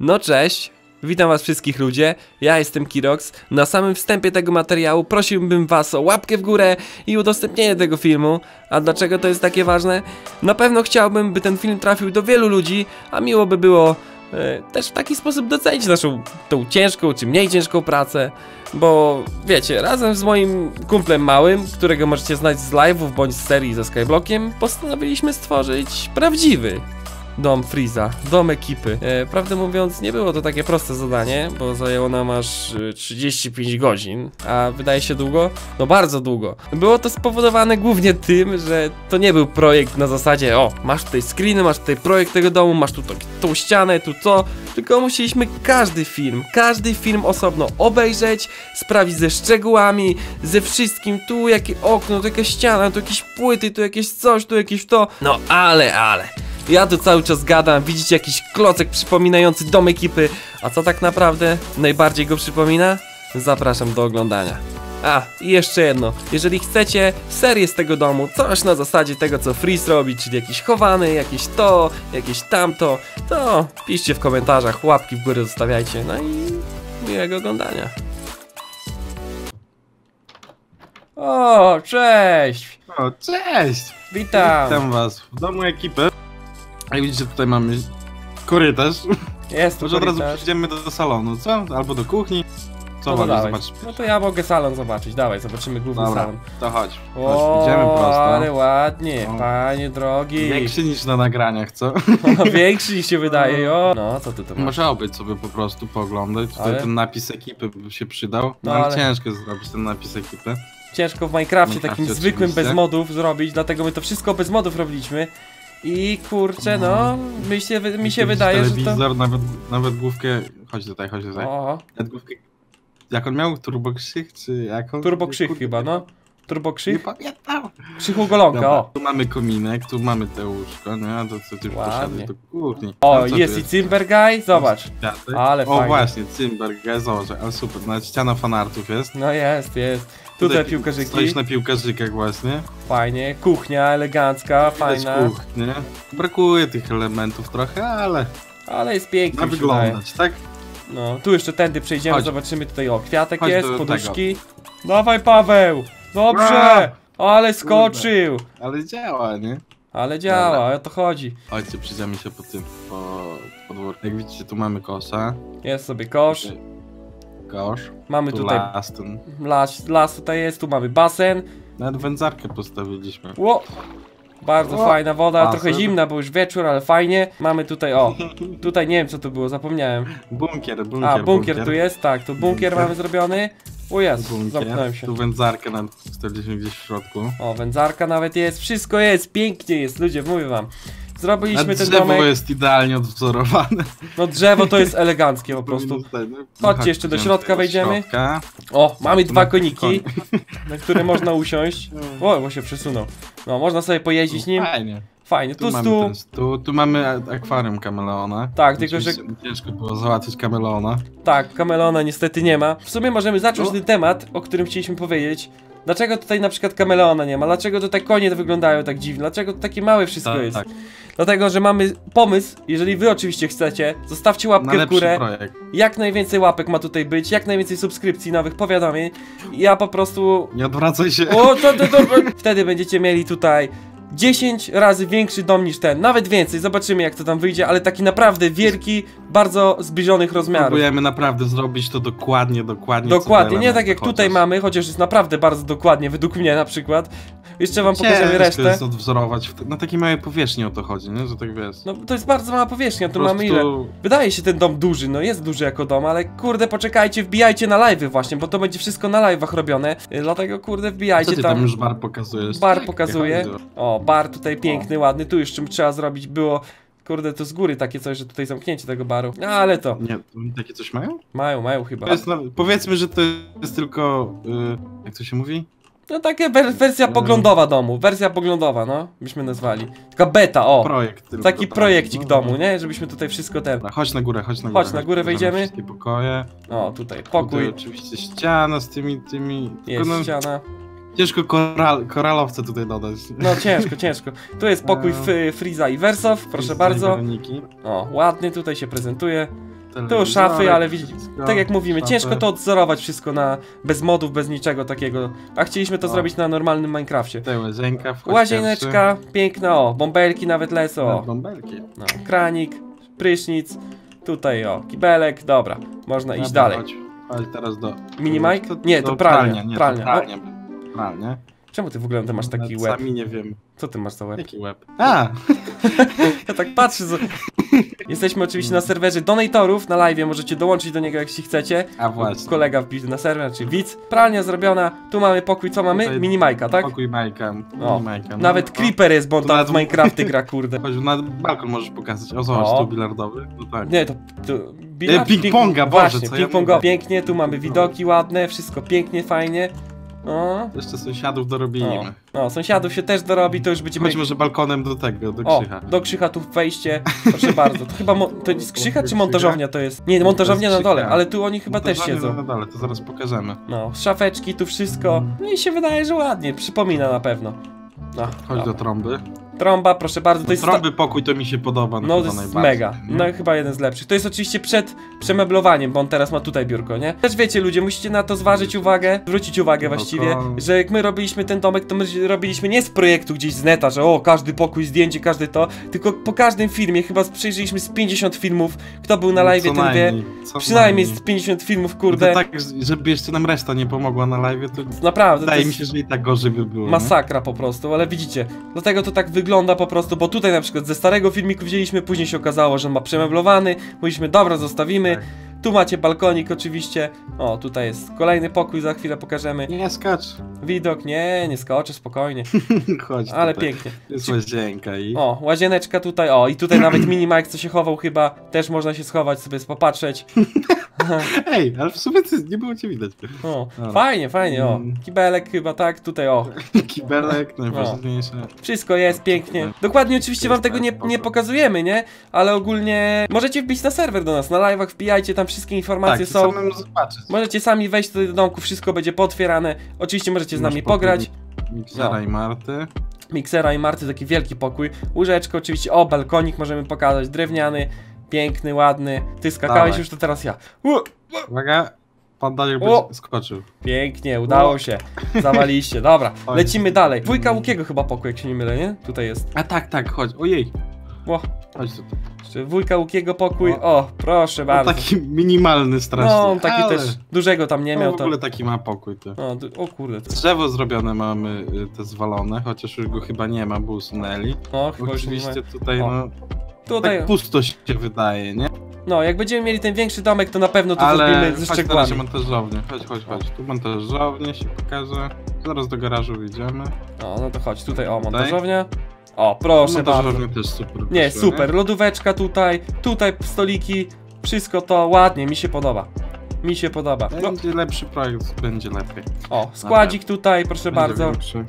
No cześć, witam was wszystkich ludzie, ja jestem Kirox. Na samym wstępie tego materiału prosiłbym was o łapkę w górę i udostępnienie tego filmu. A dlaczego to jest takie ważne? Na pewno chciałbym, by ten film trafił do wielu ludzi, a miło by było e, też w taki sposób docenić naszą tą ciężką czy mniej ciężką pracę. Bo wiecie, razem z moim kumplem małym, którego możecie znać z live'ów bądź z serii ze Skyblockiem, postanowiliśmy stworzyć prawdziwy dom Freeza, dom ekipy. E, prawdę mówiąc, nie było to takie proste zadanie, bo zajęło nam aż e, 35 godzin, a wydaje się długo? No bardzo długo. Było to spowodowane głównie tym, że to nie był projekt na zasadzie, o, masz tutaj screeny, masz tutaj projekt tego domu, masz tu to, tą ścianę, tu co, tylko musieliśmy każdy film, każdy film osobno obejrzeć, sprawdzić ze szczegółami, ze wszystkim, tu jakie okno, tu jakaś ściana, tu jakieś płyty, tu jakieś coś, tu jakieś to. No ale, ale. Ja tu cały czas gadam, widzicie jakiś klocek przypominający dom ekipy, a co tak naprawdę najbardziej go przypomina? Zapraszam do oglądania. A, i jeszcze jedno, jeżeli chcecie serię z tego domu, coś na zasadzie tego co Freeze robi, czyli jakiś chowany, jakieś to, jakieś tamto, to piszcie w komentarzach, łapki w górę zostawiajcie, no i miłego oglądania. O, cześć! O, cześć! Witam! Witam was w domu ekipy. Jak widzicie, tutaj mamy korytarz. Jest Może od razu przejdziemy do, do salonu, co? Albo do kuchni. Co No to wolisz zobaczyć? No to ja mogę salon zobaczyć, dawaj, zobaczymy główny Dobra, salon. to chodź. Chodź, O, idziemy prosto. ale ładnie, O. panie drogi. Większy niż na nagraniach, co? No, większy niż się wydaje, jo. No, co ty tu masz? Można być sobie po prostu pooglądać. Tutaj Ale- ten napis ekipy by się przydał. No, ale, ciężko jest zrobić ten napis ekipy. Ciężko w Minecrafcie Minecrafcie takim zwykłym, bez modów zrobić, dlatego my to wszystko bez modów robiliśmy. I kurczę, no, mi się, mi się wydaje, że to... nawet, nawet główkę... Chodź tutaj, chodź tutaj. O, Nawet główkę... Jak on miał? Turbo Krzyk, czy jak on? Turbo Krzyk Kurde, chyba, no. Turbo Nie Krzyk? pamiętam. Krzychu Golonka, Dobra, o. tu mamy kominek, tu mamy te łóżko, nie? A to co ty poszedłeś do kuchni. O, No, jest i Cimber Guy, zobacz. Ale O fajnie. właśnie, Cymberg, zobacz, ale super, nawet ściana fanartów jest. No jest, jest. Tutaj piłkarzyki, Stoisz na piłkarzykach właśnie. fajnie. Kuchnia elegancka, Widać fajna. kuchnię. Brakuje tych elementów trochę, ale Ale jest pięknie, ma wyglądać, tak? No, tu jeszcze tędy przejdziemy, Chodź. zobaczymy tutaj, o, kwiatek Chodź jest, poduszki. Dawaj Paweł! Dobrze! Ale skoczył! Ale działa, nie? Ale działa, o to chodzi. Chodźcie, przyjdziemy się po tym, po podwórku. Jak widzicie, tu mamy kosza. Jest sobie kosz, Kosz. mamy Tu tutaj las ten. las, las tutaj jest, tu mamy basen. Nawet wędzarkę postawiliśmy. Ło! Bardzo O, fajna woda, basen. trochę zimna, bo już wieczór, ale fajnie. Mamy tutaj, o, tutaj nie wiem co to było, zapomniałem. Bunkier, bunkier, A, bunkier tu jest, tak, tu bunkier Bunkier. mamy zrobiony. O jest, zamknąłem się. Tu wędzarkę na 40 gdzieś w środku. O, wędzarka nawet jest, wszystko jest, pięknie jest, ludzie, mówię wam. Zrobiliśmy ten drzewo domek, jest idealnie odwzorowane. no drzewo to jest eleganckie po prostu. Chodźcie jeszcze do środka wejdziemy. O, mamy dwa No, koniki, na które można usiąść. O, bo się przesunął. No, można sobie pojeździć nim. Fajnie. Fajnie, Tu, tu mamy ten stół, tu mamy akwarium kameleona. Tak, tylko że- Ciężko było załatwić kameleona. Tak, kamelona niestety nie ma. W sumie możemy zacząć O. ten temat, o którym chcieliśmy powiedzieć. Dlaczego tutaj na przykład kameleona nie ma? Dlaczego tutaj konie wyglądają tak dziwnie? Dlaczego to takie małe wszystko Tak, jest? tak. Dlatego, że mamy pomysł, jeżeli wy oczywiście chcecie, zostawcie łapkę w Najlepszy górę. projekt. Jak najwięcej łapek ma tutaj być, jak najwięcej subskrypcji, nowych powiadomień. Ja po prostu Nie odwracaj się. O, to, to, to, Wtedy będziecie mieli tutaj 10 razy większy dom niż ten, nawet więcej, zobaczymy jak to tam wyjdzie, ale taki naprawdę wielki, bardzo zbliżonych rozmiarów. Próbujemy naprawdę zrobić to dokładnie, dokładnie. Dokładnie, co do nie tak jak elementu tutaj chociaż. mamy, chociaż jest naprawdę bardzo dokładnie, według mnie na przykład. Jeszcze wam pokażemy resztę. jest odwzorować. Na takiej małej powierzchni o to chodzi, nie? Że tak wiesz. No to jest bardzo mała powierzchnia, tu mamy ile? Wydaje się ten dom duży, no jest duży jako dom, ale kurde poczekajcie, wbijajcie na live'y właśnie, bo to będzie wszystko na live'ach robione, y, dlatego kurde Co wbijajcie ty tam. tam już bar pokazujesz? Bar pokazuje. chodź, O, bar tutaj piękny, ładny. Tu jeszcze trzeba zrobić było. Kurde, to z góry takie coś, że tutaj zamknięcie tego baru. No, ale to. Nie, oni takie coś mają? Mają, mają chyba. To jest, no, powiedzmy, że to jest tylko. Y, jak to się mówi? No takie wer wersja poglądowa domu. Wersja poglądowa, no. Byśmy nazwali. Taka beta, o. Projekt. Tylko, Taki tak. projekcik No, domu, nie? Żebyśmy tutaj wszystko ten. Chodź na górę, chodź na górę. Chodź na górę, wejdziemy. Wszystkie pokoje. O, tutaj Tutaj pokój. oczywiście ściana z tymi. tymi tylko Jest no, ściana. Ciężko koral, koralowce tutaj dodać. No ciężko, ciężko. Tu jest pokój No. F- Friza i Wersow, proszę bardzo. O, ładny tutaj się prezentuje. Tu szafy, ale widzicie, tak jak mówimy, ciężko to odzorować wszystko na bez modów, bez niczego takiego. A chcieliśmy to zrobić na normalnym Minecrafcie. Tutaj łazienka, Łazieneczka, piękna, o, bąbelki nawet lecą, o, Bąbelki. no, kranik, prysznic, tutaj o, kibelek, dobra, można iść dalej. Chodź teraz do... Mini Mike? to- Nie, to pralnia, pralnia. Pralnia. Czemu ty w ogóle masz taki Nawet łeb? Sami nie wiem. Co ty masz za łeb? Jaki łeb? A! Ja tak patrzę. Z... Jesteśmy oczywiście na serwerze donatorów na live, możecie dołączyć do niego jak się chcecie. A właśnie. Kolega wbity na serwer, czyli widz. Pralnia zrobiona, tu mamy pokój, co mamy? Tutaj- Mini Majka, tak? Pokój Majka. O, Mini Majka. No, Nawet no. Creeper jest, bo on To tam w Minecrafty gra, kurde. Chodź, na balkon możesz pokazać. O, zobacz, O. tu bilardowy. No tak. Nie, to... to bilard? E, ping-ponga, Boże, Właśnie, co ja ping-ponga. mówię. Pięknie, tu mamy widoki ładne, wszystko pięknie, fajnie. O, Jeszcze sąsiadów dorobimy. o, sąsiadów się też dorobi, to już będziemy... Chodź może balkonem do tego, do O, Krzycha. do Krzycha tu wejście, proszę bardzo. To chyba, to jest Krzycha czy montażownia to jest? Nie, montażownia na dole, ale tu oni chyba też siedzą. Na dole, to zaraz pokażemy. No, szafeczki, tu wszystko. No i się wydaje, że ładnie, przypomina na pewno. No, Chodź dobra. do trąby. Trąba, proszę bardzo, to To jest... trąby pokój to mi się podoba. No chyba to jest mega, nie? no chyba jeden z lepszych. To jest oczywiście przed przemeblowaniem, bo on teraz ma tutaj biurko, nie? Też wiecie ludzie, musicie na to zważyć uwagę, zwrócić uwagę właściwie, Spoko. że jak my robiliśmy ten domek, to my robiliśmy nie z projektu gdzieś z neta, że o, każdy pokój, zdjęcie, każdy to, tylko po każdym filmie, chyba przejrzeliśmy z 50 filmów, kto był na live, ten wie, najmniej, przynajmniej z najmniej. 50 filmów, No kurde, To tak, żeby jeszcze nam reszta nie pomogła na live, to naprawdę, to wydaje mi się, że i tak gorzej by było. nie? Masakra po prostu, ale widzicie, dlatego to tak wygląda po prostu, bo tutaj na przykład ze starego filmiku wzięliśmy, później się okazało, że on ma przemeblowany, mówiliśmy, dobra, zostawimy, Tak. Tu macie balkonik oczywiście, o, tutaj jest kolejny pokój, za chwilę pokażemy, Nie skacz. widok, nie, nie skoczę, spokojnie, Chodź ale tutaj. pięknie, Jest łazienka i... o, łazieneczka tutaj, o, i tutaj nawet mini Mike, co się chował chyba, też można się schować, sobie popatrzeć, Ej, ale w sumie nie było cię widać. o, Dobra. fajnie, fajnie, o, Mm. kibelek chyba, tak, tutaj, o, Kibelek, najważniejsze. Wszystko jest pięknie. Dokładnie oczywiście wam tego nie, nie pokazujemy, nie? Ale ogólnie możecie wbić na serwer do nas, na live'ach wbijajcie, tam wszystkie informacje Tak, są. Możecie sami wejść do domku, wszystko będzie potwierane. Oczywiście możecie z nami pograć. Miksera No. i Marty. Miksera i Marty, taki wielki pokój. Łóżeczko oczywiście, o, balkonik możemy pokazać, drewniany, piękny, ładny. Ty skakałeś Dawaj. już, to teraz ja. U, Uwaga, pan Daniel O! skoczył. pięknie, udało O. się. Zawaliście, dobra, lecimy dalej. Dwójka Łukiego chyba pokój, jak się nie mylę, nie? Tutaj jest. A tak, tak, chodź. Ojej, O, chodź tutaj. jeszcze dwójka Łukiego pokój, O. o, proszę No, bardzo. taki minimalny strasznie. No, on taki ale też dużego tam nie no, miał. w To... ogóle taki ma pokój to. O, du- o kurde, to... Drzewo zrobione mamy y, te zwalone, chociaż już go chyba nie ma, bo usunęli. no chyba już. Oczywiście tutaj O, no, Tutaj, tak pusto się wydaje, nie? no jak będziemy mieli ten większy domek, to na pewno to Ale zrobimy ze szczegółami. montażownię, chodź, chodź, chodź. Tu montażownię się pokaże. Zaraz do garażu wyjdziemy. O, no to chodź, tutaj, o, montażownia. O, proszę bardzo. Montażownia też super. Nie, super, lodóweczka tutaj, tutaj stoliki, wszystko to ładnie, mi się podoba. Mi się podoba. No, Będzie lepszy projekt, będzie lepiej. o, składzik tutaj, proszę Będzie bardzo. większy.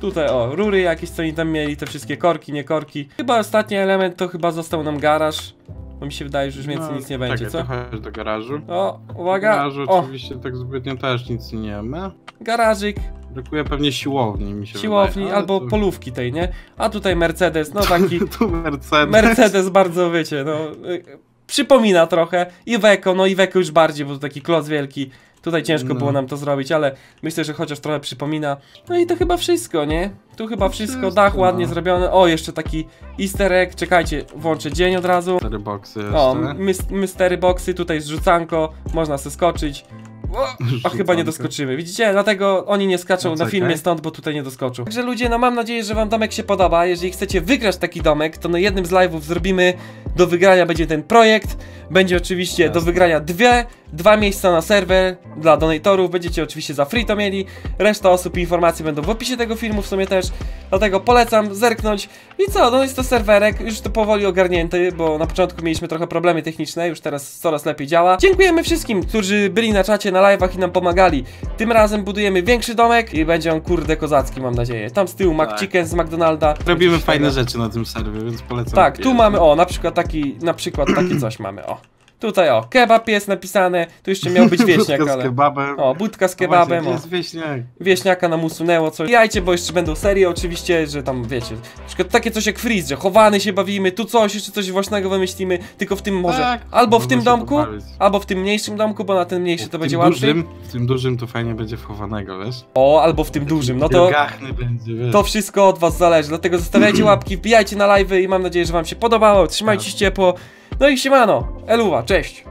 Tutaj, o, rury jakieś, co oni tam mieli, te wszystkie korki, nie korki. Chyba ostatni element to chyba został nam garaż, bo mi się wydaje, że już więcej No, nic nie będzie, co? chodź do garażu. O, W uwaga, garażu o, oczywiście tak zbytnio też nic nie ma. garażyk, Brakuje pewnie siłowni, mi się siłowni wydaje. albo to- polówki tej, nie? A tutaj Mercedes, no taki Tu Mercedes. Mercedes bardzo, wiecie, no y, przypomina trochę Iveco, no Iveco już bardziej, bo to taki kloc wielki. Tutaj ciężko No. było nam to zrobić, ale myślę, że chociaż trochę przypomina. No i to chyba wszystko, nie? Tu chyba wszystko, Wszystko, dach ładnie no. zrobione. O, jeszcze taki easter egg, czekajcie, włączę dzień od razu. Cztery boksy jeszcze. O, mys- mystery boxy, tutaj zrzucanko, można se skoczyć. A chyba nie doskoczymy. Widzicie? Dlatego oni nie skaczą No na filmie stąd, bo tutaj nie doskoczą. Także ludzie, no mam nadzieję, że wam domek się podoba. Jeżeli chcecie wygrać taki domek, to na jednym z live'ów zrobimy do wygrania będzie ten projekt. Będzie oczywiście do Jasne. wygrania dwie, dwa miejsca na serwer dla donatorów. Będziecie oczywiście za free to mieli. Reszta osób i informacje będą w opisie tego filmu w sumie też. Dlatego polecam zerknąć. I co, no jest to serwerek, już to powoli ogarnięty, bo na początku mieliśmy trochę problemy techniczne, już teraz coraz lepiej działa. Dziękujemy wszystkim, którzy byli na czacie, na live'ach i nam pomagali. Tym razem budujemy większy domek i będzie on kurde kozacki, mam nadzieję. Tam z tyłu Tak. McChicken z McDonalda. Robimy fajne rzeczy na tym serwie, więc polecam. Tak, tu mamy, o, na przykład taki, na przykład takie coś mamy, o. Tutaj o, kebab jest napisane, tu jeszcze miał być wieśniak, Budka z ale... kebabem. O, budka z No właśnie, kebabem, gdzie o. jest wieśniak? Wieśniaka nam usunęło coś. Jajcie, bo jeszcze będą serie oczywiście, że tam wiecie. Na przykład takie coś jak Freeze, że chowany się bawimy, tu coś, jeszcze coś własnego wymyślimy, tylko w tym może. Tak, albo w tym domku, pobawić. albo w tym mniejszym domku, bo na ten mniejszy to będzie łatwiej. dużym, w tym dużym to fajnie będzie wchowanego, wiesz? O, albo w tym dużym. No to, będzie, wiesz? to wszystko od was zależy. Dlatego zostawiajcie łapki, wbijajcie na live'y i mam nadzieję, że wam się podobało. Trzymajcie się ciepło. No i siemano. Eluwa, cześć.